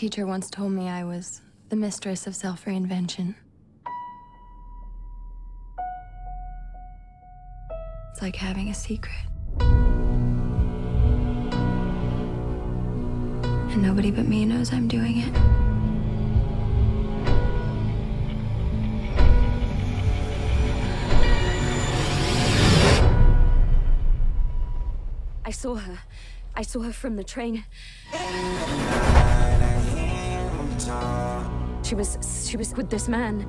teacher once told me I was the mistress of self reinvention. It's like having a secret. And nobody but me knows I'm doing it. I saw her. I saw her from the train. She was she was with this man.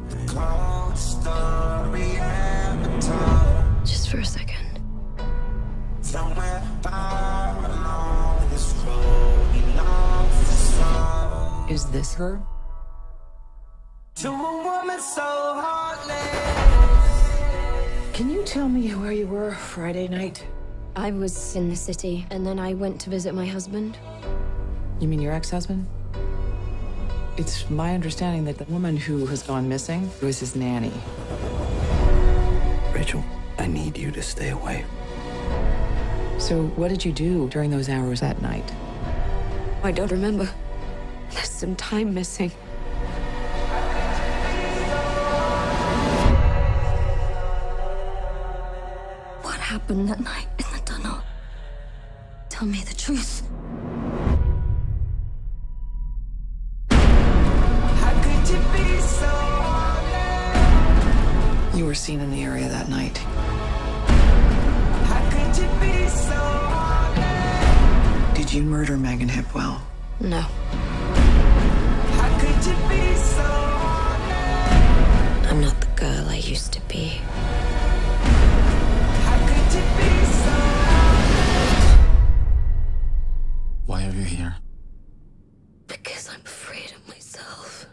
Just for a second. Is this her? Can you tell me where you were Friday night? I was in the city, and then I went to visit my husband. You mean your ex-husband? It's my understanding that the woman who has gone missing was his nanny. Rachel, I need you to stay away. So what did you do during those hours that night? Oh, I don't remember. There's some time missing. What happened that night in the tunnel? Tell me the truth. You were seen in the area that night. So Did you murder Megan Hipwell? No. So I'm not the girl I used to be. So Why are you here? Because I'm afraid of myself.